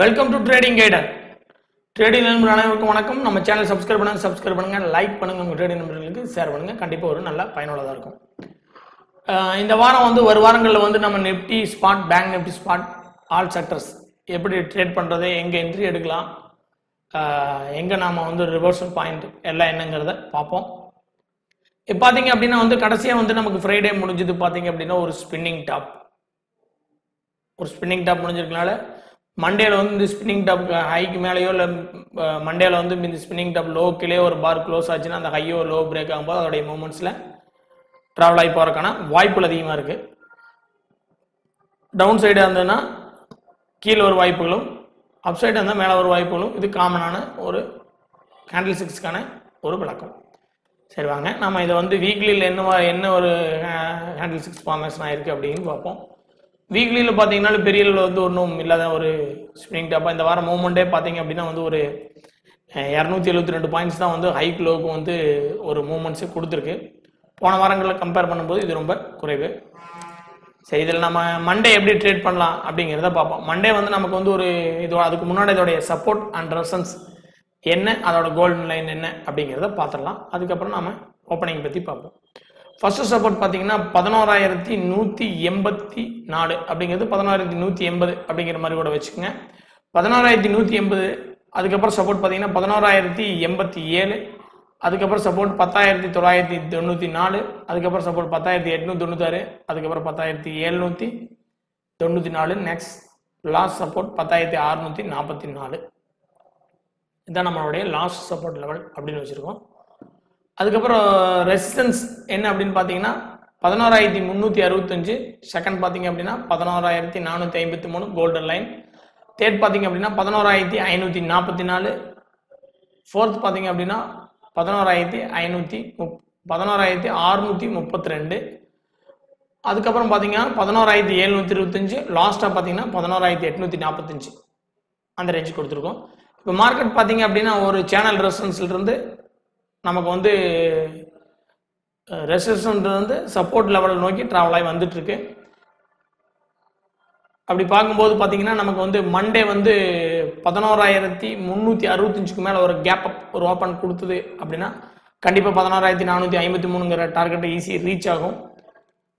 Welcome to trading guider trading நண்பர் அனைவருக்கும் வணக்கம். நம்ம சேனல் சப்ஸ்கிரைப் பண்ணுங்க சப்ஸ்கிரைப் பண்ணுங்க லைக் பண்ணுங்க உங்க ட்ரேடிங் நண்பர்களுக்கு ஷேர் பண்ணுங்க. கண்டிப்பாக ஒரு நல்ல பயனுள்ளதாக இருக்கும். இந்த வாரம் வந்து ஒரு வாரங்களில் வந்து நம்ம Nifty spot bank Nifty spot all sectors எப்படி ட்ரேட் பண்ணுறது எங்கே என்ட்ரி எடுக்கலாம் எங்கே நாம் வந்து ரிவர்சல் பாயிண்ட் எல்லாம் என்னங்கிறத பார்ப்போம். இப்போ பார்த்தீங்க அப்படின்னா வந்து கடைசியாக வந்து நமக்கு ஃப்ரைடே முடிஞ்சது பார்த்தீங்க அப்படின்னா ஒரு ஸ்பின்னிங் டாப் ஒரு ஸ்பின்னிங் டாப் முடிஞ்சிருக்கனால மண்டேல வந்து இந்த ஸ்பின்னிங் டப் ஹைக்கு மேலேயோ இல்லை மண்டேல வந்து இந்த ஸ்பின்னிங் டாப் லோக்கிலே ஒரு பார் க்ளோஸ் ஆச்சுன்னா அந்த ஹையோ லோ பிரேக் ஆகும்போது அதோடைய மூமெண்ட்ஸில் ட்ராவல் ஆகி போகிறக்கான வாய்ப்புகள் அதிகமாக இருக்குது டவுன் சைடாக இருந்ததுன்னா கீழே ஒரு வாய்ப்புகளும் அப் சைடாக இருந்தால் மேலே ஒரு வாய்ப்புகளும். இது காமனான ஒரு கேண்டில் சிக்ஸ்க்கான ஒரு விளக்கம். சரி வாங்க. நம்ம இதை வந்து வீக்லியில் என்ன என்ன ஒரு ஹேண்டில் சிக்ஸ் ஃபார்மேஷன் ஆயிருக்கு அப்படின்னு பார்ப்போம். வீக்லியில் பார்த்தீங்கன்னா பெரிய அளவில் வந்து ஒன்றும் இல்லாத ஒரு ஸ்ப்ரிங் டாப்பாக இந்த வாரம் மூமெண்ட்டே பார்த்தீங்க அப்படின்னா வந்து ஒரு இரநூத்தி எழுபத்தி ரெண்டு பாயிண்ட்ஸ் தான் வந்து ஹை லோவுக்கு வந்து ஒரு மூமெண்ட்ஸு கொடுத்துருக்கு. போன வாரங்களில் கம்பேர் பண்ணும்போது இது ரொம்ப குறைவு. சரி இதில் நம்ம மண்டே எப்படி ட்ரேட் பண்ணலாம் அப்படிங்கிறத பார்ப்போம். மண்டே வந்து நமக்கு வந்து ஒரு இது அதுக்கு முன்னாடி இதோடைய சப்போர்ட் அண்ட் ரெசன்ஸ் என்ன அதோட கோல்டன் லைன் என்ன அப்படிங்கிறத பார்த்துடலாம். அதுக்கப்புறம் நம்ம ஓப்பனிங் பற்றி பார்ப்போம். ஃபர்ஸ்ட் சப்போர்ட் பார்த்தீங்கன்னா பதினோராயிரத்தி நூற்றி எண்பத்தி நாலு அப்படிங்கிறது பதினோராயிரத்தி நூற்றி எண்பது அப்படிங்கிற மாதிரி கூட வச்சுக்கோங்க. பதினோராயிரத்தி நூற்றி எண்பது அதுக்கப்புறம் சப்போர்ட் பார்த்தீங்கன்னா பதினோராயிரத்தி எண்பத்தி ஏழு அதுக்கப்புறம் சப்போர்ட் பத்தாயிரத்தி தொள்ளாயிரத்தி தொண்ணூற்றி நாலு அதுக்கப்புறம் சப்போர்ட் பத்தாயிரத்தி எட்நூற்றி தொண்ணூத்தாறு அதுக்கப்புறம் பத்தாயிரத்தி எழுநூற்றி தொண்ணூற்றி நாலு நெக்ஸ்ட் லாஸ்ட் சப்போர்ட் பத்தாயிரத்தி அறுநூற்றி நாற்பத்தி நாலு. இதுதான் நம்மளுடைய லாஸ்ட் சப்போர்ட் லெவல் அப்படின்னு வச்சுருக்கோம். அதுக்கப்புறம் ரெசிஸ்டன்ஸ் என்ன அப்படின்னு பார்த்தீங்கன்னா பதினோராயிரத்தி முந்நூற்றி அறுபத்தஞ்சு. செகண்ட் பார்த்தீங்க அப்படின்னா பதினோராயிரத்தி நானூற்றி ஐம்பத்தி மூணு கோல்டன் லைன் தேர்ட் பார்த்தீங்க அப்படின்னா பதினோராயிரத்தி ஐநூற்றி நாற்பத்தி நாலு. ஃபோர்த் பார்த்தீங்க அப்படின்னா பதினோராயிரத்தி ஐநூற்றி முப் பதினோராயிரத்தி அறுநூற்றி முப்பத்தி ரெண்டு. அதுக்கப்புறம் பார்த்தீங்கன்னா பதினோராயிரத்தி எழுநூற்றி இருபத்தஞ்சு. லாஸ்ட்டாக பார்த்தீங்கன்னா பதினோராயிரத்தி எட்நூற்றி நாற்பத்தஞ்சு. அந்த ரேஞ்சு கொடுத்துருக்கோம். இப்போ மார்க்கெட் பார்த்தீங்க அப்படின்னா ஒரு சேனல் ரெசிஸ்டன்ஸ்ல நமக்கு வந்து ரெசிஸ்டன்ஸ் வந்து சப்போர்ட் லெவல் நோக்கி ட்ராவல் ஆகி வந்துட்டுருக்கு. அப்படி பார்க்கும்போது பார்த்தீங்கன்னா நமக்கு வந்து மண்டே வந்து பதினோராயிரத்தி முந்நூற்றி அறுபத்தஞ்சுக்கு மேலே ஒரு கேப் அப் ஒரு ஓப்பன் கொடுத்தது அப்படின்னா கண்டிப்பாக பதினோராயிரத்தி நானூற்றி ஐம்பத்தி மூணுங்கிற டார்கெட்டை ஈஸி ரீச் ஆகும்.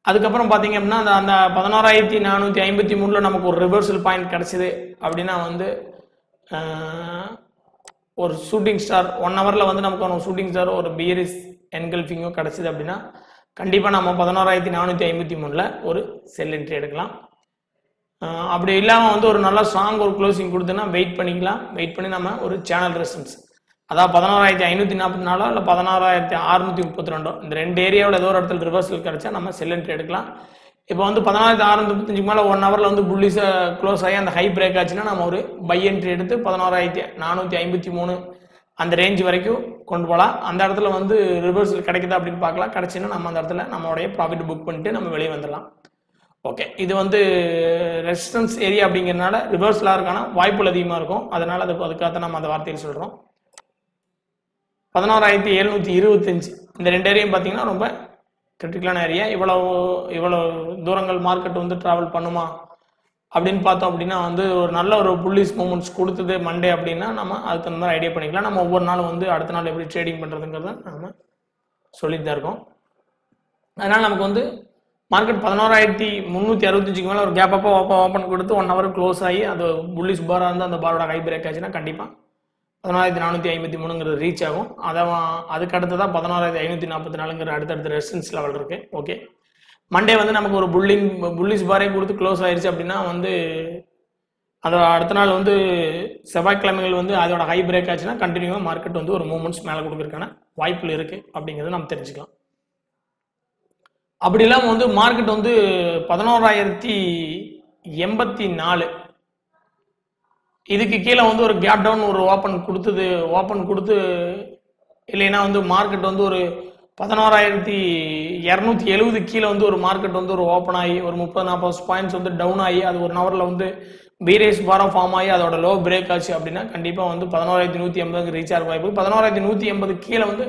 அதுக்கப்புறம் பார்த்தீங்க அப்படின்னா அந்த அந்த பதினோராயிரத்தி நானூற்றி ஐம்பத்தி மூணில் நமக்கு ஒரு ரிவர்சல் பாயிண்ட் கிடச்சிது அப்படின்னா வந்து ஒரு ஷூட்டிங் ஸ்டார் ஒன் ஹவரில் வந்து நமக்கு ஒரு ஷூட்டிங் ஸ்டார் ஒரு பியரிஸ் என்கல்ஃபிங்கோ கிடச்சிது அப்படின்னா கண்டிப்பாக நம்ம பதினோராயிரத்தி நானூற்றி ஐம்பத்தி மூணில் ஒரு செல் என்ட்ரி எடுக்கலாம். அப்படி இல்லாமல் வந்து ஒரு நல்ல ஸ்ட்ராங் ஒரு க்ளோசிங் கொடுத்துன்னா வெயிட் பண்ணிக்கலாம். வெயிட் பண்ணி நம்ம ஒரு சேனல் ரெசன்ஸ் அதாவது பதினோராயிரத்தி ஐநூற்றி நாற்பத்தி நாலோ இல்லை பதினாறாயிரத்தி அறுநூற்றி முப்பத்தி ரெண்டோ இந்த ரெண்டு ஏரியாவில் ஏதோ ஒரு இடத்துல ரிவர்சல் கிடச்சா நம்ம செல் என்ட்ரி எடுக்கலாம். இப்போ வந்து பதினாயிரத்தி அறுநூத்தி முப்பத்தஞ்சுக்கு மேலே ஒன் ஹவரில் வந்து புள்ளிஸை க்ளோஸ் ஆகி அந்த ஹை பிரேக் ஆச்சுன்னா நம்ம ஒரு பை என்ட்ரி எடுத்து பதினோராயிரத்தி நானூற்றி ஐம்பத்தி மூணு அந்த ரேஞ்ச் வரைக்கும் கொண்டு போகலாம் அந்த இடத்துல வந்து ரிவர்ஸ் கிடைக்குதா அப்படின்னு பார்க்கலாம். கிடச்சின்னா நம்ம அந்த இடத்துல நம்மளுடைய ப்ராஃபிட் புக் பண்ணிட்டு நம்ம வெளியே வந்துடலாம். ஓகே இது வந்து ரெசிஸ்டன்ஸ் ஏரியா அப்படிங்கிறனால ரிவர்ஸ்லாம் இருக்கான? வாய்ப்புகள் அதிகமாக இருக்கும். அதனால் அது அதுக்காக நம்ம அந்த வார்த்தையில் சொல்கிறோம் பதினோராயிரத்தி எழுநூற்றி இருபத்தஞ்சு. இந்த ரெண்டு ஏரியும் பார்த்தீங்கன்னா ரொம்ப கிரிட்டிக்கலான ஏரியா இவ்வளோ இவ்வளோ தூரங்கள் மார்க்கெட் வந்து ட்ராவல் பண்ணுமா? அப்படின்னு பார்த்தோம் அப்படின்னா வந்து ஒரு நல்ல ஒரு புள்ளிஸ் மூமெண்ட்ஸ் கொடுத்தது மண்டே அப்படின்னா நம்ம அதுக்கு தகுந்த மாதிரி ஐடியா பண்ணிக்கலாம். நம்ம ஒவ்வொரு நாளும் வந்து அடுத்த நாள் எப்படி ட்ரேடிங் பண்ணுறதுங்கிறத நம்ம சொல்லிட்டு தான் இருக்கோம். அதனால் நமக்கு வந்து மார்க்கெட் பதினோராயிரத்தி முந்நூற்றி அறுபத்தஞ்சுக்கு மேலே ஒரு கேப் அப்போ ஓப்பன் ஓப்பன் கொடுத்து ஒன் ஹவர் க்ளோஸ் ஆகி அது புள்ளிஸ் பாராக இருந்து அந்த பாரோட ஹை பிரேக் ஆச்சுன்னா கண்டிப்பாக பதினாலாயிரத்தி நானூற்றி ஐம்பத்தி மூணுங்கிறது ரீச் ஆகும். அதை அதுக்கு அடுத்ததான் பதினோராயிரத்தி ஐநூற்றி நாற்பத்தி நாலுங்கிற அடுத்தடுத்த ரெசிஸ்டன்ஸ் லெவல் இருக்கு. ஓகே மண்டே வந்து நமக்கு ஒரு புல்லிங் புல்லிஸ் பாரே கொடுத்து க்ளோஸ் ஆயிடுச்சு அப்படின்னா வந்து அதோட அடுத்த நாள் வந்து செவ்வாய்க்கிழமைகள் வந்து அதோட ஹை பிரேக் ஆச்சுன்னா கண்டினியூவாக மார்க்கெட் வந்து ஒரு மூமெண்ட்ஸ் மேலே கொடுக்குறதுக்கான வாய்ப்புகள் இருக்குது அப்படிங்கிறத நம்ம தெரிஞ்சுக்கலாம். அப்படி இல்லாமல் வந்து மார்க்கெட் வந்து பதினோராயிரத்தி எண்பத்தி நாலு இதுக்கு கீழே வந்து ஒரு கேப் டவுன் ஒரு ஓப்பன் கொடுத்தது ஓப்பன் கொடுத்து இல்லைன்னா வந்து மார்க்கெட் வந்து ஒரு பதினோராயிரத்தி இரநூத்தி எழுபது கீழே வந்து ஒரு மார்க்கெட் வந்து ஒரு ஓப்பன் ஆகி ஒரு முப்பது நாற்பது பாயிண்ட்ஸ் வந்து டவுன் ஆகி அது ஒரு ஹவரில் வந்து பீரேஸ் பாரம் ஃபார்ம் ஆகி அதோட லோ பிரேக் ஆச்சு அப்படின்னா கண்டிப்பாக வந்து பதினோராயிரத்தி நூற்றி எண்பதுக்கு ரீச் ஆக வாய்ப்பு. பதினோராயிரத்தி நூற்றி எண்பது கீழே வந்து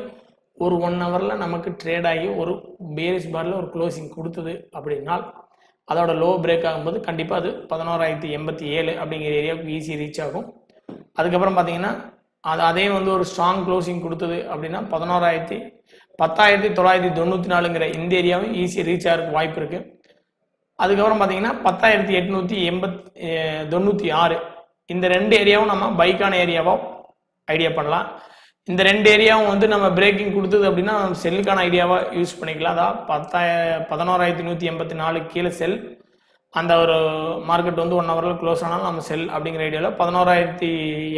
ஒரு ஒன் ஹவரில் நமக்கு ட்ரேட் ஆகி ஒரு பீரேஸ் பாரில் ஒரு க்ளோசிங் கொடுத்தது அப்படின்னா அதோட லோ பிரேக் ஆகும்போது கண்டிப்பாக அது பதினோராயிரத்தி எண்பத்தி ஏழு அப்படிங்கிற ஏரியாவுக்கு ஈஸி ரீச் ஆகும். அதுக்கப்புறம் பார்த்தீங்கன்னா அது அதே வந்து ஒரு ஸ்ட்ராங் க்ளோசிங் கொடுத்தது அப்படின்னா பதினோராயிரத்தி பத்தாயிரத்தி தொள்ளாயிரத்தி தொண்ணூற்றி நாலுங்கிற இந்த ஏரியாவும் ஈஸி ரீச் ஆகிறதுக்கு வாய்ப்பு இருக்குது அதுக்கப்புறம் பார்த்தீங்கன்னா பத்தாயிரத்தி எட்நூற்றி எண்பத் தொண்ணூற்றி ஆறு. இந்த ரெண்டு ஏரியாவும் நம்ம பைக்கான ஏரியாவாக ஐடியா பண்ணலாம். இந்த ரெண்டு ஏரியாவும் வந்து நம்ம பிரேக்கிங் கொடுத்தது அப்படின்னா நம்ம செல்லுக்கான ஐடியாவாக யூஸ் பண்ணிக்கலாம். அதான் பத்தாய பதினோராயிரத்தி நூற்றி எண்பத்தி நாலு கீழே செல் அந்த ஒரு மார்க்கெட் வந்து ஒன் ஹவரில் க்ளோஸ் ஆனாலும் நம்ம செல் அப்படிங்கிற ஐடியாவில் பதினோராயிரத்தி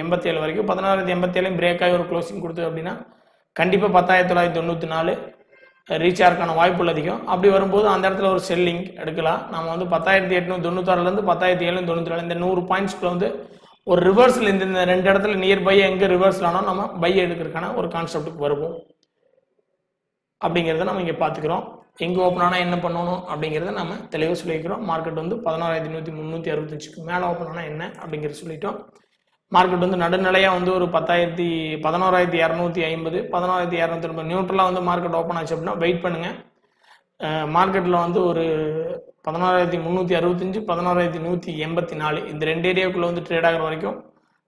எண்பத்தி ஏழு வரைக்கும் பதினோராயிரத்தி எண்பத்தி ஏழையும் பிரேக் ஆகி ஒரு க்ளோசிங் கொடுத்தது அப்படின்னா கண்டிப்பாக பத்தாயிரத்தி தொள்ளாயிரத்தி தொண்ணூற்றி நாலு ரீச் ஆகிறதுக்கான வாய்ப்புகள் அதிகம். அப்படி வரும்போது அந்த இடத்துல ஒரு செல்லிங் எடுக்கலாம். நம்ம வந்து பத்தாயிரத்தி எட்நூத்தி தொண்ணூத்தாறுலேருந்து பத்தாயிரத்தி ஏழு தொண்ணூற்றி நாலு இந்த நூறு பாயிண்ட்ஸ்க்குள்ள வந்து ஒரு ரிவர்ஸில் இந்த இந்த ரெண்டு இடத்துல நியர் பை எங்கே ரிவர்ஸில் ஆனால் நம்ம பை எடுக்கிறதுக்கான ஒரு கான்செப்ட்டுக்கு வருவோம். அப்படிங்கிறத நம்ம இங்கே பார்த்துக்கிறோம். எங்கே ஓப்பன் ஆனால் என்ன பண்ணணும் அப்படிங்கிறத நம்ம தெளிவாக சொல்லிக்கிறோம் மார்க்கெட் வந்து பதினாறாயிரத்தி நூற்றி முந்நூற்றி அறுபத்தஞ்சுக்கு மேலே ஓப்பன் ஆனால் என்ன அப்படிங்கிறத சொல்லிட்டோம். மார்க்கெட் வந்து நடுநிலையாக வந்து ஒரு பத்தாயிரத்தி பதினோராயிரத்தி இரநூத்தி ஐம்பது பதினோராயிரத்தி இரநூத்தி ஐம்பது நியூட்ரலாக வந்து மார்க்கெட் ஓப்பன் ஆச்சு அப்படின்னா வெயிட் பண்ணுங்கள் மார்க்கெட்டில் வந்து ஒரு பதினோராயிரத்தி முந்நூற்றி அறுபத்தஞ்சு பதினோராயிரத்தி நூற்றி எண்பத்தி நாலு இந்த ரெண்டு ஏரியாவுக்குள்ளே வந்து ட்ரேட் ஆகிற வரைக்கும்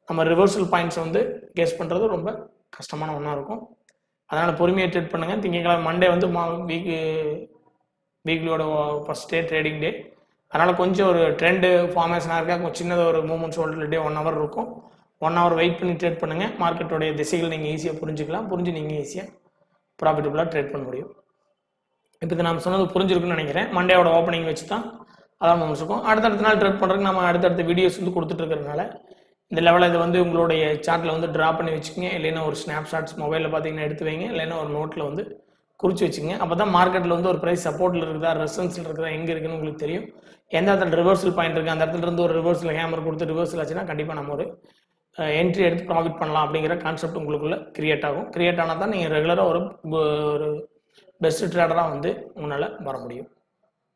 நம்ம ரிவர்சல் பாயிண்ட்ஸ் வந்து கெஸ் பண்ணுறது ரொம்ப கஷ்டமான ஒன்றா இருக்கும். அதனால் பொறுமையாக ட்ரேட் பண்ணுங்கள் திங்கக்கிழமை மண்டே வந்து மா வீக்கு வீக்லியோட ஃபஸ்ட் டே ட்ரேடிங் டே அதனால் கொஞ்சம் ஒரு ட்ரெண்டு ஃபார்மேஷனாக இருக்கா கொஞ்சம் சின்னதாக ஒரு மூமெண்ட்ஸ் ஹோல்டர் டே ஒன் ஹவர் இருக்கும். ஒன் ஹவர் வெயிட் பண்ணி ட்ரேட் பண்ணுங்கள் மார்க்கெட்டோடைய திசைகள் நீங்கள் ஈஸியாக புரிஞ்சுக்கலாம். புரிஞ்சு நீங்கள் ஈஸியாக ப்ராஃபிட்டபுளாக ட்ரேட் பண்ண முடியும். இப்போ இது நான் சொன்னது புரிஞ்சிருக்குன்னு நினைக்கிறேன். மண்டேவோட ஓப்பனிங் வச்சு தான் அதான் முடிச்சிருக்கோம். அடுத்தடுத்த நாள் ட்ரெட் பண்ணுறதுக்கு நம்ம அடுத்தடுத்த வீடியோஸ் வந்து கொடுத்துட்டு இருக்கிறதுனால இந்த லெவலில் இது வந்து உங்களுடைய சார்ட்டில் வந்து ட்ரா பண்ணி வச்சுக்கோங்க. இல்லைன்னா ஒரு ஸ்னாப்ஷாட்ஸ் மொபைலில் பார்த்தீங்கன்னா எடுத்து வைங்க. இல்லைன்னா ஒரு நோட்டில் வந்து குறித்து வச்சுங்க அப்போ தான் மார்க்கெட்டில் வந்து ஒரு ப்ரைஸ் சப்போர்ட்டில் இருக்குதா ரெசன்ஸில் இருக்குதா எங்கே இருக்குன்னு உங்களுக்கு தெரியும். எந்த இடத்துல ரிவர்சல் பாயிண்ட் இருக்குது அந்த இடத்துல இருந்து ஒரு ரிவர்சல் ஹேமர் கொடுத்து ரிவர்சல் ஆச்சுன்னா கண்டிப்பாக நம்ம ஒரு என்ட்ரி எடுத்து ப்ராஃபிட் பண்ணலாம் அப்படிங்கிற கான்செப்ட் உங்களுக்குள்ளே கிரியேட் ஆகும். கிரியேட் ஆனால் தான் நீங்கள் ரெகுலராக ஒரு ஒரு பெஸ்ட் ட்ரேடராக வந்து உங்களால் வர முடியும்.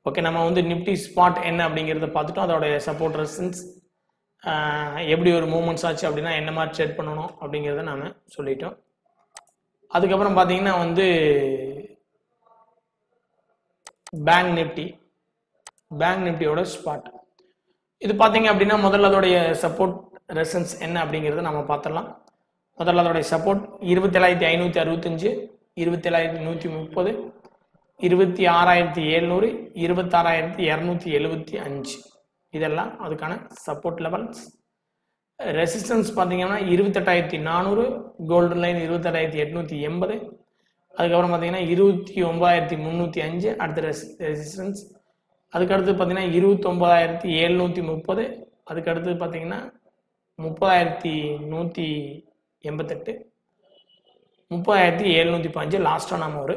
ஓகே நம்ம வந்து நிப்டி ஸ்பாட் என்ன அப்படிங்கிறத பார்த்துட்டோம். அதோடைய சப்போர்ட் ரெசன்ஸ் எப்படி ஒரு மூமெண்ட்ஸ் ஆச்சு அப்படின்னா என்ன மாதிரி ட்ரேட் பண்ணணும் அப்படிங்கிறத நாம் சொல்லிட்டோம். அதுக்கப்புறம் பார்த்தீங்கன்னா வந்து பேங்க் நிப்டி பேங்க் நிப்டியோட ஸ்பாட் இது பார்த்தீங்க அப்படின்னா முதல்ல அதோடைய சப்போர்ட் ரெசன்ஸ் என்ன அப்படிங்கிறத நம்ம பார்த்துடலாம். முதல்ல அதோடைய சப்போர்ட் இருபத்தி தொள்ளாயிரத்தி ஐநூற்றி அறுபத்தஞ்சு இருபத்தேழாயிரத்தி நூற்றி முப்பது இருபத்தி ஆறாயிரத்தி எழுநூறு இருபத்தாறாயிரத்தி இரநூத்தி எழுபத்தி அஞ்சு. இதெல்லாம் அதுக்கான சப்போர்ட் லெவல்ஸ் ரெசிஸ்டன்ஸ் பார்த்தீங்கன்னா இருபத்தெட்டாயிரத்தி நானூறு கோல்டன் லைன் இருபத்தெட்டாயிரத்தி எட்நூற்றி எண்பது அதுக்கப்புறம் பார்த்தீங்கன்னா இருபத்தி ஒன்பதாயிரத்தி முந்நூற்றி அஞ்சு அடுத்த ரெசி ரெசிஸ்டன்ஸ் அதுக்கடுத்து பார்த்தீங்கன்னா இருபத்தொம்பதாயிரத்தி எழுநூற்றி முப்பது அதுக்கடுத்து பார்த்தீங்கன்னா முப்பதாயிரத்தி நூற்றி எண்பத்தெட்டு. முப்பதாயிரத்தி எழுநூற்றி பாஞ்சு லாஸ்ட்டாக நம்ம ஒரு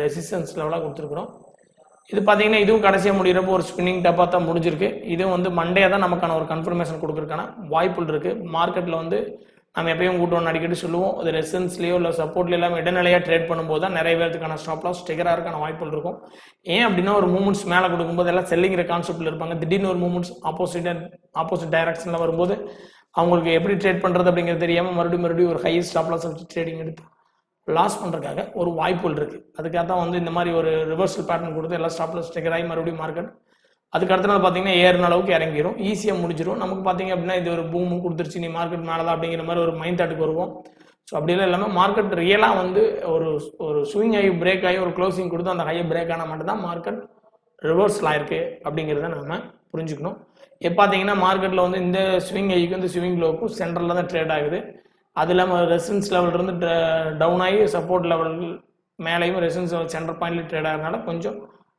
ரெசிஸ்டன்ஸ் லெவலாக கொடுத்துருக்குறோம். இது பார்த்தீங்கன்னா இதுவும் கடைசியாக முடிகிறப்போ ஒரு ஸ்பின்னிங் டப்பாக தான் முடிஞ்சிருக்கு. இதுவும் வந்து மண்டே தான் நமக்கான ஒரு கன்ஃபர்மேஷன் கொடுக்குறதுக்கான வாய்ப்புகள் இருக்குது மார்க்கெட்டில் வந்து நம்ம எப்பயும் கூட்டணும் அடிக்கடி சொல்லுவோம். அது ரெசன்ஸ்லேயோ இல்லை சப்போர்ட்லேயோ இல்லாமல் இடைநிலையாக ட்ரேட் பண்ணும்போது தான் நிறைய பேருக்கான ஸ்டாப் லாஸ் ஸ்டிகராக இருக்கான வாய்ப்புகள் இருக்கும். ஏன் அப்படின்னா ஒரு மூமெண்ட்ஸ் மேலே கொடுக்கும்போது எல்லாம் செல்லிங்கிற கான்செப்ட்டில் இருப்பாங்க. திடீர்னு ஒரு மூமெண்ட்ஸ் ஆப்போசிட் ஆப்போசிட் டைரக்ஷனில் வரும்போது அவங்களுக்கு எப்படி ட்ரேட் பண்ணுறது அப்படிங்கிறது தெரியாமல் மறுபடியும் மறுபடியும் ஒரு ஹையஸ்ட் ஸ்டாப் லாஸ் வச்சு ட்ரேடிங் எடுத்து லாஸ் பண்ணுறதுக்காக ஒரு வாய்ப்புகள் இருக்குது அதுக்காக தான் வந்து இந்த மாதிரி ஒரு ரிவர்சல் பேட்டர்ன் கொடுத்து எல்லாம் ஸ்டாப்லஸ் ஸ்டிக்கர் ஆகி மறுபடியும் மார்க்கெட் அதுக்கு அடுத்த நாள் பார்த்தீங்கன்னா ஏறின அளவுக்கு இறங்கிடும் ஈஸியாக முடிஞ்சிடும் நமக்கு பார்த்தீங்க அப்படின்னா இது ஒரு பூமும் கொடுத்துருச்சு நீ மார்க்கெட் மேலே தான் அப்படிங்கிற மாதிரி ஒரு மைண்ட் தாட்டுக்கு வருவோம். ஸோ அப்படிலாம் இல்லாமல் மார்க்கெட் ரியலாக வந்து ஒரு ஒரு ஸ்விங் ஆகி பிரேக் ஆகி ஒரு க்ளோசிங் கொடுத்து அந்த ஹையை பிரேக் ஆனால் மட்டும் தான் மார்க்கெட் ரிவர்ஸில் ஆயிருக்கு அப்படிங்கிறத நம்ம புரிஞ்சுக்கணும். இப்போ பார்த்தீங்கன்னா மார்க்கெட்டில் வந்து இந்த ஸ்விங் ஐக்கும் வந்து ஸ்விங் லோக்கும் சென்ட்ரலில் தான் ட்ரேட் ஆகுது. அது இல்லாமல் ரெசிடன்ஸ் லெவல்லேருந்து டவுன் ஆகி சப்போர்ட் லெவல் மேலேயும் ரெசன்ஸ் சென்டர் பாயிண்ட்ல ட்ரேட் ஆகிறதுனால கொஞ்சம்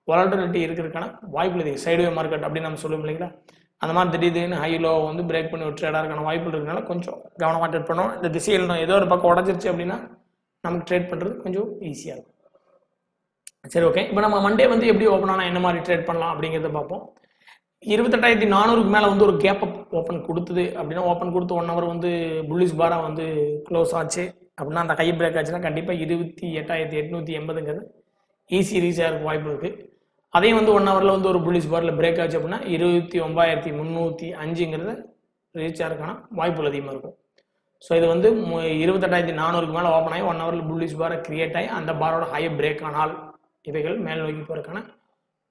வாலட்டிலிட்டி இருக்கிறதுக்கான வாய்ப்பு இருக்குது சைடுவே மார்க்கெட் அப்படின்னு நம்ம சொல்லுவோம் இல்லைங்களா? அந்த மாதிரி திடீர்னு ஹை லோ வந்து பிரேக் பண்ணி ஒரு ட்ரேடாக இருக்கான வாய்ப்பு இருக்கிறதுனால கொஞ்சம் கவனமாக ட்ரேட் பண்ணணும் இந்த திசையில் நான் ஏதோ ஒரு பக்கம் உடஞ்சிருச்சு அப்படின்னா நமக்கு ட்ரேட் பண்ணுறது கொஞ்சம் ஈஸியாக இருக்கும். சரி ஓகே இப்போ நம்ம மண்டே வந்து எப்படி ஓப்பன் ஆனால் என்ன மாதிரி ட்ரேட் பண்ணலாம் அப்படிங்கிறத பார்ப்போம். இருபத்தெட்டாயிரத்தி நானூறுக்கு மேலே வந்து ஒரு கேப் அப் ஓப்பன் கொடுத்தது. அப்படின்னா ஓப்பன் கொடுத்து ஒன் ஹவர் வந்து புல்லிஸ் பாராக வந்து க்ளோஸ் ஆச்சு. அப்படின்னா அந்த கை பிரேக் ஆச்சுன்னா கண்டிப்பாக இருபத்தி எட்டாயிரத்தி எட்நூற்றி எண்பதுங்கிறது ஈஸி ரீச் ஆகிறதுக்கு வாய்ப்பு இருக்குது அதையும் வந்து ஒன் ஹவரில் வந்து ஒரு புல்லிஸ் பாரில் பிரேக் ஆச்சு அப்படின்னா இருபத்தி ஒம்பாயிரத்தி முந்நூற்றி அஞ்சுங்கிறத ரீச் ஆகிறதுக்கான வாய்ப்புகள் அதிகமாக இருக்கும். ஸோ இது வந்து மு- இருபத்தெட்டாயிரத்தி நானூறுக்கு மேலே ஓப்பன் ஆகி ஒன் ஹவரில் புல்லிஸ் பாரை கிரியேட் ஆகி அந்த பாரோட ஹை பிரேக் ஆனால் இவைகள் மேல் நோக்கி போகிறதுக்கான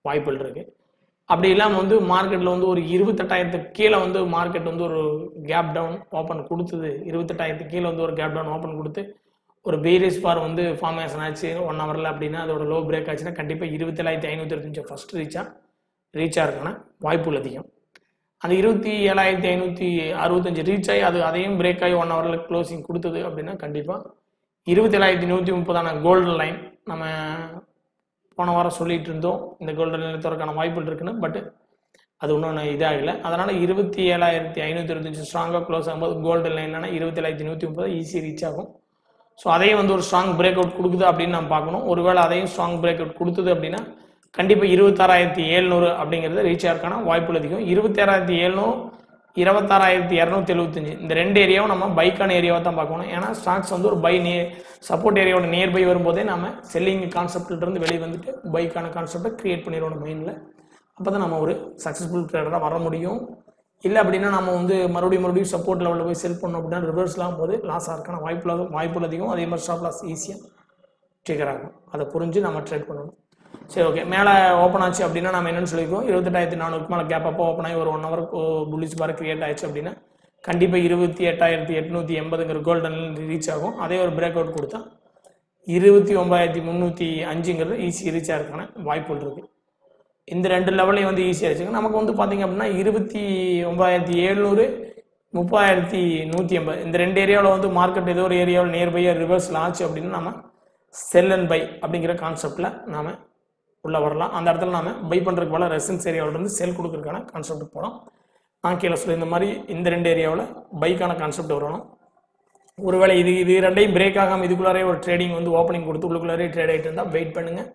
வாய்ப்புகள் இருக்குது அப்படி இல்லாமல் வந்து மார்க்கெட்டில் வந்து ஒரு இருபத்தெட்டாயிரத்துக்கு கீழே வந்து மார்க்கெட் வந்து ஒரு கேப் டவுன் ஓப்பன் கொடுத்தது. இருபத்தெட்டாயிரத்துக்கு கீழே வந்து ஒரு கேப் டவுன் ஓப்பன் கொடுத்து ஒரு பேரியஸ் பார் வந்து ஃபார்மேஷன் ஆச்சு. ஒன் ஹவரில் அப்படின்னா அதோட லோ பிரேக் ஆச்சுன்னா கண்டிப்பாக இருபத்தேழாயிரத்தி ஐநூற்றி இருபத்தஞ்சு ஃபஸ்ட் ரீச்சாக ரீச் ஆகிறதுக்கான வாய்ப்புகள் அதிகம். அந்த இருபத்தி ஏழாயிரத்தி ஐநூற்றி அறுபத்தஞ்சு ரீச் ஆகி அது அதையும் பிரேக் ஆகி ஒன் ஹவரில் க்ளோசிங் கொடுத்தது அப்படின்னா கண்டிப்பாக இருபத்தேழாயிரத்தி நூற்றி முப்பதான கோல்டன் லைன் நம்ம போன வாரம் சொல்லிட்டு இருந்தோம் இந்த கோல்டன் லைன் வாய்ப்புகள் இருக்குன்னு பட் அது இன்னொன்று இதாகல. அதனால் இருபத்தி ஏழாயிரத்தி ஐநூற்றி இருபத்தஞ்சு ஸ்ட்ராங்காக க்ளோஸ் ஆகும்போது கோல்டன் லைன்னா இருபத்தி ஏழாயிரத்தி நூற்றி முப்பது ஈஸி ரீச் ஆகும். ஸோ அதையும் வந்து ஒரு ஸ்ட்ராங் பிரேக் அவுட் கொடுக்குது அப்படின்னு நம்ம பார்க்கணும். ஒருவேளை அதையும் ஸ்ட்ராங் பிரேக் அவுட் கொடுத்தது அப்படின்னா கண்டிப்பாக இருபத்தாறாயிரத்தி எழுநூறு அப்படிங்கிறது ரீச் ஆகிறதுக்கான வாய்ப்புகள் அதிகம். இருபத்தாறாயிரத்தி எழுநூறு இருபத்தாறாயிரத்தி இரநூத்தி எழுபத்தஞ்சு இந்த ரெண்டு ஏரியாவும் நம்ம பைக்கான ஏரியாவை தான் பார்க்கணும். ஏன்னா ஸ்டாக்ஸ் வந்து ஒரு பை நிய சப்போர்ட் ஏரியாவோட நியர் பை வரும்போதே நம்ம செல்லிங் கான்செப்ட்லேருந்து வெளியே வந்துட்டு பைக்கான கான்செப்டை கிரியேட் பண்ணிடுவோம் மைண்டில் அப்போ தான் நம்ம ஒரு சக்ஸஸ்ஃபுல் ட்ரேடராக வர முடியும். இல்லை அப்படின்னா நம்ம வந்து மறுபடியும் மறுபடியும் சப்போர்ட் லெவலில் போய் செல் பண்ணோம் அப்படின்னா ரிவர்ஸ்லாம் போது லாஸ் ஆகிறக்கான வாய்ப்புல வாய்ப்புகள் அதிகம் அதே மாதிரி ஸ்டாப் லாஸ் ஈஸியாக ட்ரிகர் ஆகும். அதை புரிஞ்சு நம்ம ட்ரேட் பண்ணணும். சரி ஓகே மேலே ஓப்பன் ஆச்சு அப்படின்னா நம்ம என்னென்னு சொல்லியிருக்கோம். இருபத்தெட்டாயிரத்தி நானூறுக்கு மேலே கேப் அப்போ ஓப்பன் ஆகி ஒரு one hour bullish bar create ஆயிடுச்சு அப்படின்னா கண்டிப்பாக இருபத்தி எட்டாயிரத்தி எட்நூற்றி எண்பதுங்கிற கோல்டன் ரீச் ஆகும். அதே ஒரு பிரேக் அவுட் கொடுத்தா இருபத்தி ஒன்பதாயிரத்தி முந்நூற்றி அஞ்சுங்கிறது ஈஸி ரீச் ஆகிறதுக்கான வாய்ப்புகள் இருக்குது இந்த ரெண்டு லெவலையும் வந்து ஈஸியாக வச்சுக்கோங்க நமக்கு வந்து பார்த்திங்க அப்படின்னா இருபத்தி ஒன்பதாயிரத்தி எழுநூறு முப்பதாயிரத்தி நூற்றி எண்பது இந்த ரெண்டு ஏரியாவில் வந்து மார்க்கெட் ஏதோ ஒரு ஏரியாவில் நியர்பையாக ரிவர்ஸில் ஆச்சு அப்படின்னா நம்ம செல் அண்ட் பை அப்படிங்கிற கான்செப்டில் நாம் உள்ளே வரலாம். அந்த இடத்துல நாம பை பண்ணுறதுக்கு போல ரெசன்ஸ் ஏரியாவிலேருந்து செல் கொடுக்குறதுக்கான கான்செப்ட் போகலாம் நான் கீழே சொல்லி இந்த மாதிரி இந்த ரெண்டு ஏரியாவில் பைக்கான கான்செப்ட் வரணும். ஒருவேளை இது இது ரெண்டையும் பிரேக் ஆகாமல் இதுக்குள்ளாரே ஒரு ட்ரேடிங் வந்து ஓப்பனிங் கொடுத்து உள்ளுக்குள்ளாரே ட்ரேட் ஆகிட்டு இருந்தால் வெயிட் பண்ணுங்கள்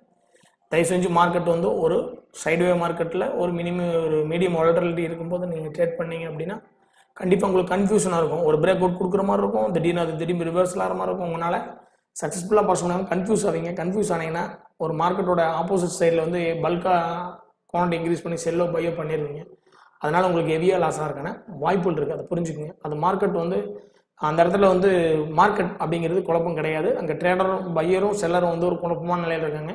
தயவு செஞ்சு மார்க்கெட் வந்து ஒரு சைடுவே மார்க்கெட்டில் ஒரு மினிமம் ஒரு மீடியம் வாலட்டிலிட்டி இருக்கும்போது நீங்கள் ட்ரேட் பண்ணீங்க அப்படின்னா கண்டிப்பாக உங்களுக்கு கன்ஃபியூஷனாக இருக்கும். ஒரு பிரேக் அவுட் கொடுக்குற மாதிரி இருக்கும் திடீர்னு அது திடீர்னு ரிவர்ஸில் ஆகிற மாதிரி இருக்கும். உங்களால் சக்ஸஸ்ஃபுல்லாக பாஸ் பண்ணாங்க கன்ஃபியூஸ் ஆவீங்க. கன்ஃபியூஸ் ஆனீங்கன்னா ஒரு மார்க்கெட்டோட ஆப்போசிட் சைடில் வந்து பல்காக குவான்டிட்டி இன்க்ரீஸ் பண்ணி செல்லோ பையோ பண்ணிடுவீங்க அதனால் உங்களுக்கு ஹெவியாக லாஸாக இருக்கான வாய்ப்புகள் இருக்குது அதை புரிஞ்சுக்குங்க. அது மார்க்கெட் வந்து அந்த இடத்துல வந்து மார்க்கெட் அப்படிங்கிறது குழப்பம் கிடையாது. அங்கே ட்ரேடரும் பையரும் செல்லரும் வந்து ஒரு குழப்பமான நிலையில் இருக்காங்க.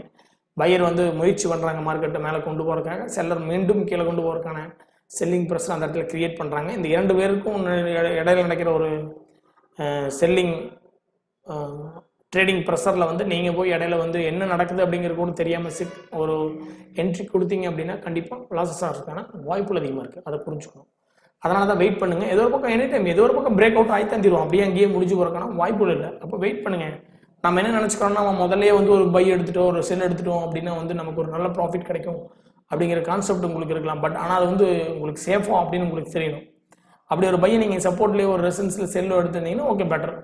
பையர் வந்து முயற்சி பண்ணுறாங்க மார்க்கெட்டை மேலே கொண்டு போகிறதுக்காக செல்லர் மீண்டும் கீழே கொண்டு போகிறக்கான செல்லிங் ப்ரெஷர் அந்த இடத்துல க்ரியேட் பண்ணுறாங்க இந்த இரண்டு பேருக்கும் இடையில நடக்கிற ஒரு செல்லிங் ட்ரேடிங் ப்ரெஷரில் வந்து நீங்கள் போய் இடையில வந்து என்ன நடக்குது அப்படிங்கிறது கூட தெரியாமல் சிட் ஒரு என்ட்ரி கொடுத்தீங்க அப்படின்னா கண்டிப்பாக லாசஸ் ஆகிறதுக்கான வாய்ப்புகள் அதிகமாக இருக்குது அதை புரிஞ்சுக்கணும். அதனால தான் வெயிட் பண்ணுங்கள் ஏதோ ஒரு பக்கம் எனி டைம் ஏதோ ஒரு பக்கம் பிரேக் அவுட் ஆகி தந்துடுவோம் அப்படியே அங்கேயே முடிஞ்சு போகிறக்கான வாய்ப்புகள் இல்லை. அப்போ வெயிட் பண்ணுங்கள் நம்ம என்ன நினச்சிக்கிறோம்னா நம்ம முதல்ல வந்து ஒரு பை எடுத்துட்டோம் ஒரு செல் எடுத்துட்டோம் அப்படின்னா வந்து நமக்கு ஒரு நல்ல ப்ராஃபிட் கிடைக்கும் அப்படிங்கிற கான்செப்ட் உங்களுக்கு இருக்கலாம். பட் ஆனால் அது வந்து உங்களுக்கு சேஃபாக அப்படின்னு உங்களுக்கு தெரியணும். அப்படி ஒரு பையன் நீங்கள் சப்போர்ட்லேயே ஒரு ரெசன்ஸில் செல்லோ எடுத்திருந்தீங்கன்னா ஓகே பெட்டர்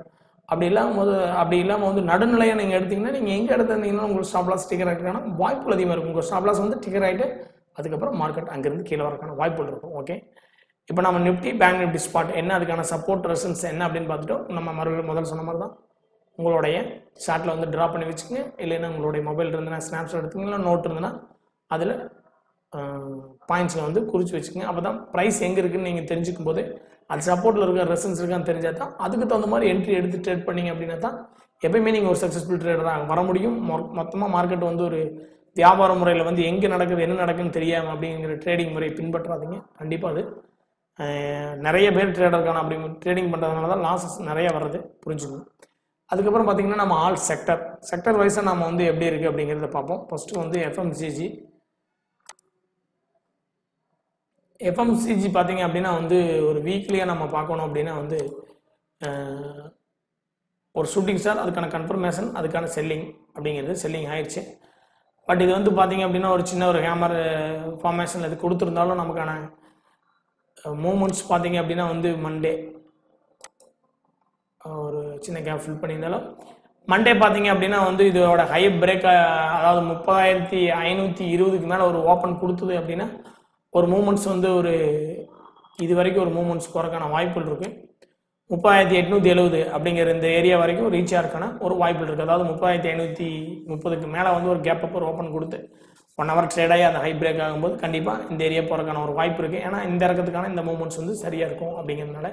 அப்படி இல்லாமல் போது அப்படி இல்லாமல் வந்து நடுநிலையை நீங்கள் எடுத்தீங்கன்னா நீங்கள் எங்கே எடுத்திருந்தீங்கன்னா உங்களுக்கு ஸ்டாப் லாஸ் டிக்கர் ஆகிறதுக்கான வாய்ப்புகள் அதிகமாக இருக்கும். உங்கள் ஸ்டாப் லாஸ் வந்து டிக்கர் ஆகிட்டு அதுக்கப்புறம் மார்க்கெட் அங்கேருந்து கீழே வரக்கான வாய்ப்புகள் இருக்கும். ஓகே இப்போ நம்ம நிஃப்டி பேங்க் நிஃப்டி ஸ்பாட் என்ன அதுக்கான சப்போர்ட் ரெசன்ஸ் என்ன அப்படின்னு பார்த்துட்டோம் நம்ம மறுபடியும் முதல்ல சொன்ன மாதிரி தான் உங்களுடைய சாட்டில் வந்து ட்ரா பண்ணி வச்சுக்கோங்க. இல்லைன்னா உங்களுடைய மொபைல் இருந்ததுன்னா ஸ்னாப்ஷாட் எடுத்துக்கலாம் நோட் இருந்ததுன்னா அதில் பாயிண்ட்ஸில் வந்து குறித்து வச்சுக்கோங்க. அப்போ தான் ப்ரைஸ் எங்கே இருக்குதுன்னு நீங்கள் தெரிஞ்சுக்கும் போது அது சப்போர்ட்டில் இருக்க ரெசன்ஸ் இருக்கான்னு தெரிஞ்சால் தான் அதுக்கு தகுந்த மாதிரி என்ட்ரி எடுத்து ட்ரேட் பண்ணீங்க அப்படின்னா தான் எப்பயுமே நீங்கள் ஒரு சக்ஸஸ்ஃபுல் தான் வர முடியும். மொத்தமாக மார்க்கெட் வந்து ஒரு வியாபார முறையில் வந்து எங்கே நடக்குது என்ன நடக்குன்னு தெரியாமல் அப்படிங்கிற ட்ரேடிங் முறையை பின்பற்றாதீங்க. கண்டிப்பாக அது. நிறைய பேர் ட்ரேடருக்கான அப்படி ட்ரேடிங் பண்ணுறதுனால தான் லாஸஸ் நிறைய வர்றது. புரிஞ்சுக்கணும். அதுக்கப்புறம் பார்த்தீங்கன்னா நம்ம ஆல் செக்டர் செக்டர் வைஸாக நம்ம வந்து எப்படி இருக்குது அப்படிங்கிறத பார்ப்போம். ஃபஸ்ட்டு வந்து எஃப்எம்சிஜி எஃப்எம்சிஜி பார்த்தீங்க அப்படின்னா வந்து ஒரு வீக்லியாக நம்ம பார்க்கணும் அப்படின்னா வந்து ஒரு ஷூட்டிங் ஸ்டார் அதுக்கான கன்ஃபர்மேஷன் அதுக்கான செல்லிங் அப்படிங்கிறது செல்லிங் ஆயிடுச்சு. பட் இது வந்து பார்த்தீங்க அப்படின்னா ஒரு சின்ன ஒரு ஹேமர் ஃபார்மேஷன் இது கொடுத்துருந்தாலும் நமக்கான மூமெண்ட்ஸ் பார்த்தீங்க அப்படின்னா வந்து மண்டே ஒரு சின்ன கேப் ஃபில் பண்ணியிருந்தாலும் மண்டே பார்த்தீங்க அப்படின்னா வந்து இதோட ஹை பிரேக் அதாவது முப்பதாயிரத்தி ஐநூற்றி இருபதுக்கு மேலே ஒரு ஓப்பன் கொடுத்தது அப்படின்னா ஒரு மூமெண்ட்ஸ் வந்து ஒரு இது வரைக்கும் ஒரு மூமெண்ட்ஸ் போகிறக்கான வாய்ப்புகள் இருக்குது முப்பாயிரத்தி எட்நூற்றி எழுபது அப்படிங்கிற இந்த ஏரியா வரைக்கும் ரீச் ஆகிறக்கான ஒரு வாய்ப்புகள் இருக்குது அதாவது முப்பாயிரத்தி ஐநூற்றி முப்பதுக்கு மேலே வந்து ஒரு கேப் அப்பர் ஓப்பன் கொடுத்து ஒன் ஹவர் ட்ரேட் ஆகி அந்த ஹை பிரேக் ஆகும்போது கண்டிப்பாக இந்த ஏரியா போகிறக்கான ஒரு வாய்ப்பு இருக்குது ஏன்னா இந்த இறக்கத்துக்கான இந்த மூமெண்ட்ஸ் வந்து சரியாக இருக்கும் அப்படிங்கிறதுனால.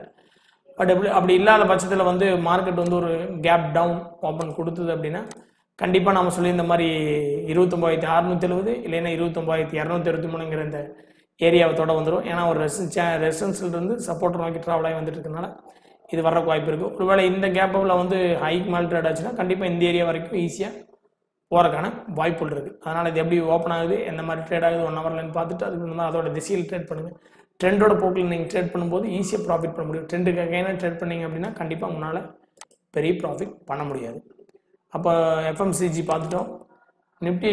பட் அப்படி அப்படி இல்லாத பட்சத்தில் வந்து மார்க்கெட் வந்து ஒரு கேப் டவுன் ஓப்பன் கொடுத்தது அப்படின்னா கண்டிப்பாக நம்ம சொல்லி இந்த மாதிரி இருபத்தொம்பாயிரத்தி அறுநூற்றி எழுபது இல்லைன்னா இருபத்தொம்பாயிரத்தி இரநூத்தி அறுபத்தி மூணுங்கிற இந்த ஏரியாவத்தோட வந்துடும் ஏன்னா ஒரு ரெசன் சே ரெசன்ஸ்லேருந்து சப்போர்ட் நோக்கி ட்ராவல் ஆகி வந்துட்டு இருக்கனால இது வர்றக்கு வாய்ப்பு இருக்குது ஒருவேளை இந்த கேப்பில் வந்து ஹைக் மேல் ட்ரேட் ஆச்சுன்னா கண்டிப்பாக இந்த ஏரியா வரைக்கும் ஈஸியாக போகிறக்கான வாய்ப்புகள் இருக்குது அதனால் இது எப்படி ஓப்பன் ஆகுது எந்த மாதிரி ட்ரேட் ஆகுது ஒன் ஹவர்லன்னு பார்த்துட்டு அதுக்கு வந்து அதோட திசையில் ட்ரேட் பண்ணுங்கள் ட்ரெண்டோட போக்கில் நீங்கள் ட்ரேட் பண்ணும்போது ஈஸியாக ப்ராஃபிட் பண்ண முடியும். ட்ரெண்டுக்கு அகைனாக ட்ரேட் பண்ணிங்க அப்படின்னா கண்டிப்பாக உங்களால் பெரிய ப்ராஃபிட் பண்ண முடியாது. அப்போ எஃப்எம்சிஜி பார்த்துட்டோம். நிப்டி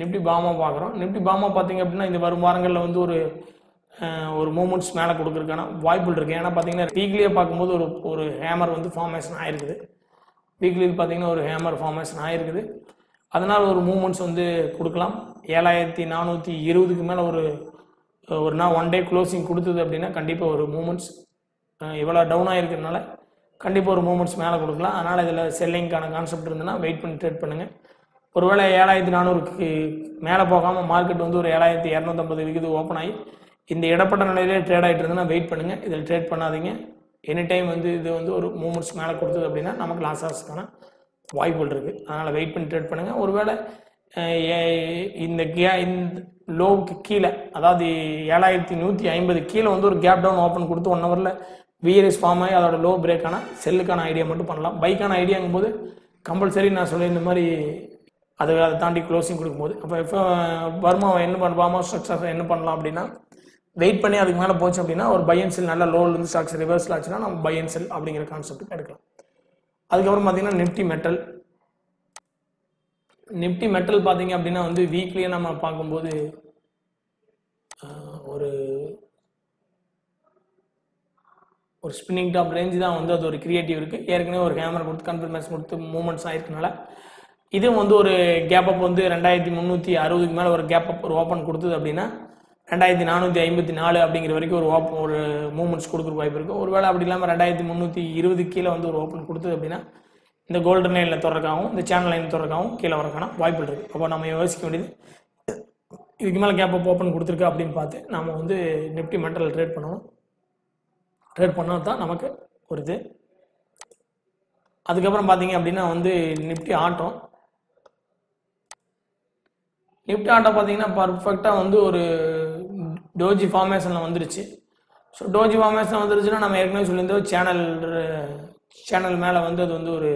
நிப்டி பாமா பார்க்குறோம். நிப்டி பாமா பார்த்தீங்க அப்படின்னா இந்த வரும் வாரங்களில் வந்து ஒரு ஒரு மூமெண்ட்ஸ் மேலே கொடுக்குறதுக்கான வாய்ப்புகள் இருக்குது ஏன்னா பார்த்தீங்கன்னா வீக்லியே பார்க்கும்போது ஒரு ஒரு ஹேமர் வந்து ஃபார்மேஷன் ஆகிருக்குது வீக்லியில் பார்த்தீங்கன்னா ஒரு ஹேமர் ஃபார்மேஷன் ஆகிருக்குது அதனால் ஒரு மூமெண்ட்ஸ் வந்து கொடுக்கலாம். ஏழாயிரத்தி நானூற்றி இருபதுக்கு மேலே ஒரு ஒரு நாள் ஒன் டே க்ளோசிங் கொடுத்தது அப்படின்னா கண்டிப்பாக ஒரு மூமெண்ட்ஸ் இவ்வளோ டவுன் ஆகிருக்கிறதுனால கண்டிப்பாக ஒரு மூமெண்ட்ஸ் மேலே கொடுக்கலாம். அதனால் இதில் செல்லிங்க்கான கான்செப்ட் இருந்ததுன்னா வெயிட் பண்ணி ட்ரேட் பண்ணுங்கள் ஒருவேளை ஏழாயிரத்தி நானூறுக்கு மேலே போகாமல் மார்க்கெட் வந்து ஒரு ஏழாயிரத்தி இரநூத்தம்பது விகிது ஓப்பன் ஆகி இந்த இடப்பட்ட நிலையிலே ட்ரேட் ஆகிட்டு இருந்ததுன்னா வெயிட் பண்ணுங்கள் இதில் ட்ரேட் பண்ணாதீங்க. எனி டைம் வந்து இது வந்து ஒரு மூமெண்ட்ஸ் மேலே கொடுத்தது அப்படின்னா நமக்கு லாஸ் ஆகிறதுக்கான வாய்ப்புகள் இருக்குது அதனால் வெயிட் பண்ணி ட்ரேட் பண்ணுங்கள் ஒருவேளை ஏ- இந்த கே இந்த லோவுக்கு கீழே அதாவது ஏழாயிரத்தி நூற்றி ஐம்பது கீழே வந்து ஒரு கேப் டவுன் ஓப்பன் கொடுத்து ஒன் ஹவரில் விஆர்எஸ் ஃபார்ம் ஆகி அதோட லோ பிரேக்கான செல்லுக்கான ஐடியா மட்டும் பண்ணலாம். பைக்கான ஐடியாங்கும் போது கம்பல்சரி நான் சொல்லியிருந்த மாதிரி அது அதை தாண்டி க்ளோசிங் கொடுக்கும்போது. அப்போ இப்போ வர்மா என்ன பண்ண பாமா ஸ்ட்ரக்சர் என்ன பண்ணலாம் அப்படின்னா வெயிட் பண்ணி அதுக்கு மேலே போச்சு அப்படின்னா ஒரு பை நல்ல லோன்லேருந்து இருந்து ஸ்டாக்ஸ் ரிவர்ஸில் ஆச்சுன்னா நம்ம பை அப்படிங்கிற கான்செப்ட்டுக்கு எடுக்கலாம். அதுக்கப்புறம் பார்த்தீங்கன்னா நிஃப்டி மெட்டல் நிஃப்டி மெட்டல் பார்த்தீங்க அப்படின்னா வந்து வீக்லியே நம்ம பார்க்கும்போது ஒரு ஒரு ஸ்பின்னிங் டாப் ரேஞ்சு தான் வந்து அது ஒரு கிரியேட்டிவ் இருக்குது ஏற்கனவே ஒரு கேமரா கொடுத்து கன்ஃபர்மேஷன் கொடுத்து மூமெண்ட்ஸ் ஆயிருக்கனால இதுவும் வந்து ஒரு கேப் அப் வந்து ரெண்டாயிரத்தி முந்நூற்றி அறுபதுக்கு மேலே ஒரு கேப் அப் ஒரு ஓப்பன் கொடுத்தது அப்படின்னா ரெண்டாயிரத்தி நானூற்றி ஐம்பத்தி நாலு அப்படிங்கிற வரைக்கும் ஒரு ஓப்பன் ஒரு மூமெண்ட்ஸ் கொடுக்குற வாய்ப்பு இருக்குது ஒருவேளை அப்படி இல்லாமல் ரெண்டாயிரத்தி முந்நூற்றி இருபது கீழே வந்து ஒரு ஓப்பன் கொடுத்தது அப்படின்னா இந்த கோல்டன் லைனில் தொடர்க்காகவும் இந்த சேனல் லைன் தொடர்க்காகவும் கீழே வரக்கான வாய்ப்பு இருக்குது அப்போ நம்ம யோசிக்க வேண்டியது இதுக்கு மேலே கேப் அப் ஓப்பன் கொடுத்துருக்கு அப்படின்னு பார்த்து நம்ம வந்து நிஃப்டி மெட்டல் ட்ரேட் பண்ணணும். ட்ரேட் பண்ணால் தான் நமக்கு ஒரு இது. அதுக்கப்புறம் பார்த்தீங்க அப்படின்னா வந்து நிஃப்டி ஆட்டம் நிஃப்டி ஆட்டம் பார்த்தீங்கன்னா பர்ஃபெக்டாக வந்து ஒரு டோஜி ஃபார்மேஷனில் வந்துருச்சு. ஸோ டோஜி ஃபார்மேஷன் வந்துருச்சுன்னா நம்ம ஏற்கனவே சொல்லியிருந்தோம் சேனல் சேனல் மேலே வந்து அது வந்து ஒரு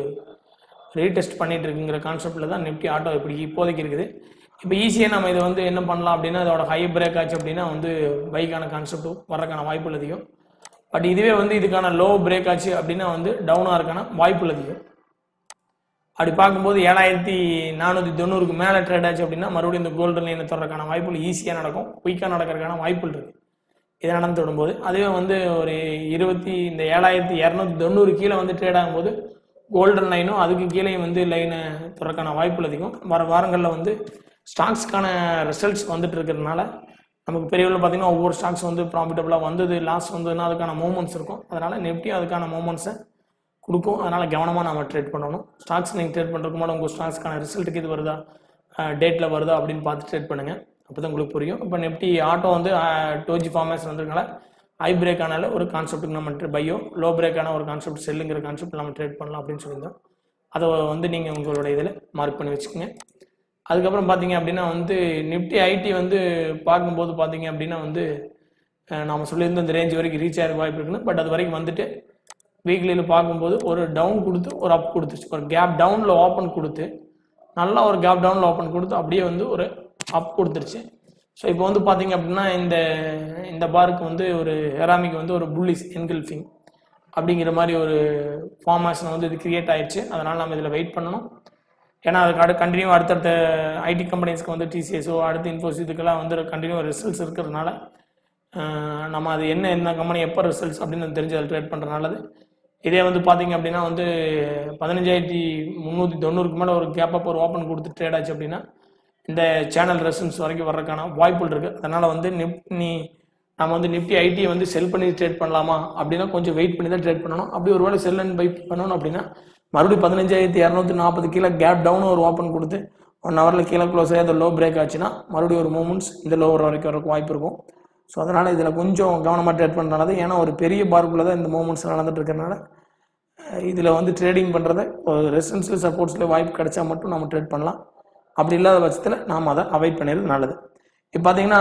ரீடெஸ்ட் பண்ணிட்டு இருக்குங்கிற கான்செப்டில் தான் நிஃப்டி ஆட்டோ இப்படி இப்போதைக்கு இருக்குது. இப்போ ஈஸியாக நம்ம இதை வந்து என்ன பண்ணலாம் அப்படின்னா அதோட ஹை பிரேக் ஆச்சு அப்படின்னா வந்து பைக்கான கான்செப்ட் வர்றதுக்கான வாய்ப்புகள் அதிகம். பட் இதுவே வந்து இதுக்கான லோ பிரேக் ஆச்சு அப்படின்னா வந்து டவுனாக இருக்கான வாய்ப்புகள் அதிகம். அப்படி பார்க்கும்போது ஏழாயிரத்தி நானூற்றி தொண்ணூறுக்கு மேலே ட்ரேட் ஆச்சு அப்படின்னா மறுபடியும் இந்த கோல்டன் லைனை தொடர்றதுக்கான வாய்ப்புகள் ஈஸியாக நடக்கும். குயிக்காக நடக்கிறதுக்கான வாய்ப்புகள் இருக்குது இது நடந்து விடும்போது அதுவே வந்து ஒரு இருபத்தி இந்த ஏழாயிரத்தி இரநூத்தி தொண்ணூறு கீழே வந்து ட்ரேட் ஆகும்போது கோல்டன் லைனும் அதுக்கு கீழே வந்து லைனை தொடர்க்கான வாய்ப்புகள் அதிகம். வர வாரங்களில் வந்து ஸ்டாக்ஸ்க்கான ரிசல்ட்ஸ் வந்துட்டு இருக்கிறதுனால நமக்கு பெரிய அளவில் பார்த்தீங்கன்னா ஒவ்வொரு ஸ்டாக்ஸ் வந்து ப்ராஃபிட்டபுளாக வந்தது லாஸ் வந்ததுன்னா அதுக்கான மூமெண்ட்ஸ் இருக்கும். அதனால் நிஃப்டி அதுக்கான மூமெண்ட்ஸை கொடுக்கும். அதனால் கவனமாக நம்ம ட்ரேட் பண்ணணும். ஸ்டாக்ஸ் நீங்கள் ட்ரேட் பண்ணுறதுக்கு முன்னாடி உங்கள் ஸ்டாக்ஸ்க்கான ரிசல்ட்டுக்கு இது வருதா? டேட்டில் வருதா? அப்படின்னு பார்த்து ட்ரேட் பண்ணுங்கள் அப்போ தான் உங்களுக்கு புரியும். இப்போ நிஃப்டி ஆட்டோ வந்து டோஜி ஃபார்மேஸ் வந்ததுனால ஹை பிரேக் ஆனால ஒரு கான்செப்ட்டுக்கு நம்ம பையோ லோ பிரேக் ஆன ஒரு கான்செப்ட் செல்லுங்கிற கான்செப்ட் நம்ம ட்ரேட் பண்ணலாம் அப்படின்னு சொல்லியிருந்தோம். அதை வந்து நீங்கள் உங்களோட இதில் மார்க் பண்ணி வச்சுக்கோங்க. அதுக்கப்புறம் பார்த்தீங்க அப்படின்னா வந்து நிஃப்டி ஐடி வந்து பார்க்கும்போது பார்த்தீங்க அப்படின்னா வந்து நாம் சொல்லியிருந்த இந்த ரேஞ்ச் வரைக்கும் ரீச் ஆகிற வாய்ப்பு இருக்குன்னு பட் அது வரைக்கும் வந்துட்டு வீக்லியில் பார்க்கும்போது ஒரு டவுன் கொடுத்து ஒரு அப் கொடுத்துச்சு ஒரு கேப் டவுனில் ஓப்பன் கொடுத்து நல்லா ஒரு கேப் டவுனில் ஓப்பன் கொடுத்து அப்படியே வந்து ஒரு அப் கொடுத்துருச்சு. ஸோ இப்போ வந்து பார்த்தீங்க அப்படின்னா இந்த இந்த பாருக்கு வந்து ஒரு ஹெராமிக் வந்து ஒரு புல்லிஸ் என்கல்ஃபிங் அப்படிங்கிற மாதிரி ஒரு ஃபார்மேஷன் வந்து இது கிரியேட் ஆயிடுச்சு அதனால் நம்ம இதில் வெயிட் பண்ணணும். ஏன்னா அதுக்கு அடுத்து கண்டினியூ அடுத்தடுத்த ஐடி கம்பெனிஸ்க்கு வந்து டிசிஎஸோ அடுத்து இன்ஃபோசிஸ் இதுக்கெல்லாம் வந்து கண்டினியூ ரிசல்ட்ஸ் இருக்கிறதுனால நம்ம அது என்ன என்ன கம்பெனி எப்போ ரிசல்ட்ஸ் அப்படின்னு தெரிஞ்சு அதில் ட்ரேட் பண்ணுறதுனால இதே வந்து பார்த்தீங்க அப்படின்னா வந்து பதினஞ்சாயிரத்தி முந்நூற்றி தொண்ணூறுக்கு மேலே ஒரு கேப் அப் ஒரு ஓப்பன் கொடுத்து ட்ரேட் ஆச்சு அப்படின்னா இந்த சேனல் ரெசன்ஸ் வரைக்கும் வர்றதுக்கான வாய்ப்புகள் இருக்குது அதனால் வந்து நிப் நீ நம்ம வந்து நிஃப்டி ஐடியை வந்து செல் பண்ணி ட்ரேட் பண்ணலாமா அப்படின்னா கொஞ்சம் வெயிட் பண்ணி தான் ட்ரேட் பண்ணணும். அப்படி ஒருவேளை செல் அண்ட் பை பண்ணணும் அப்படின்னா மறுபடியும் பதினஞ்சாயிரத்தி இரநூத்தி நாற்பது கீழே கேப் டவுன் ஒரு ஓப்பன் கொடுத்து ஒன் ஹவரில் கீழே க்ளோஸ் ஆகி அந்த லோ பிரேக் ஆச்சுன்னா மறுபடியும் ஒரு மூமெண்ட்ஸ் இந்த லோவர் வரைக்கும் வரக்கு வாய்ப்பு இருக்கும். ஸோ அதனால் இதில் கொஞ்சம் கவனமாக ட்ரேட் பண்ணுறது ஏன்னா ஒரு பெரிய பார்க்குள்ளே தான் இந்த மூமெண்ட்ஸ் நடந்துட்டு இருக்கிறனால இதில் வந்து ட்ரேடிங் பண்ணுறத ஒரு ரெசிடென்சியல் சப்போர்ட்ஸில் வாய்ப்பு கிடைச்சா மட்டும் நம்ம ட்ரேட் பண்ணலாம். அப்படி இல்லாத பட்சத்தில் நாம் அதை அவாய்ட் பண்ணிடுறது நல்லது. இப்போ பார்த்தீங்கன்னா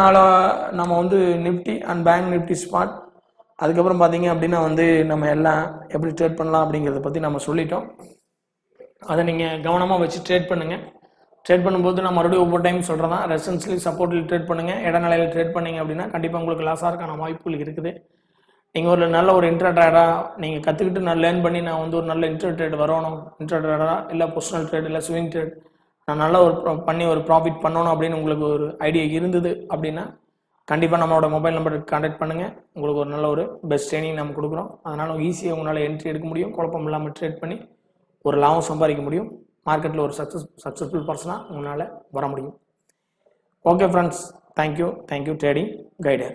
நம்ம வந்து Nifty and bank Nifty spot அதுக்கப்புறம் பார்த்தீங்க அப்படின்னா வந்து நம்ம எல்லாம் எப்படி ட்ரேட் பண்ணலாம் அப்படிங்கிறத பற்றி நம்ம சொல்லிட்டோம். அதை நீங்கள் கவனமாக வச்சு ட்ரேட் பண்ணுங்கள் ட்ரேட் பண்ணும்போது நான் மறுபடியும் ஒவ்வொரு டைம் சொல்கிறேன் தான். ரெசன்ஸ்லேயும் சப்போர்ட்டில் ட்ரேட் பண்ணுங்கள் இடநிலையில் ட்ரேட் பண்ணீங்க அப்படின்னா கண்டிப்பாக உங்களுக்கு லாஸ் ஆகிறதுக்கான வாய்ப்புகள் இருக்குது. நீங்கள் ஒரு நல்ல ஒரு இன்ட்ரட்ரேடாக நீங்கள் கற்றுக்கிட்டு நான் லேர்ன் பண்ணி நான் வந்து ஒரு நல்ல இன்டர் ட்ரேட் வரணும். இன்ட்ரட்ரேடாக இல்லை பொர்ஷனல் ட்ரேட் இல்லை ஸ்விங் ட்ரேட் நான் நல்ல ஒரு பண்ணி ஒரு ப்ராஃபிட் பண்ணணும் அப்படின்னு உங்களுக்கு ஒரு ஐடியா இருந்தது அப்படின்னா கண்டிப்பாக நம்மளோட மொபைல் நம்பருக்கு கான்டாக்ட் பண்ணுங்கள் உங்களுக்கு ஒரு நல்ல ஒரு பெஸ்ட் ட்ரைனிங் நம்ம கொடுக்குறோம். அதனால் ஈஸியாக உங்களால் என்ட்ரி எடுக்க முடியும். குழப்பம் இல்லாமல் ட்ரேட் பண்ணி ஒரு லாபம் சம்பாதிக்க முடியும். மார்க்கெட்டில் ஒரு சக்ஸஸ் சக்ஸஸ்ஃபுல் பர்சனாக உங்களால் வர முடியும். Okay friends thank you thank you trading guider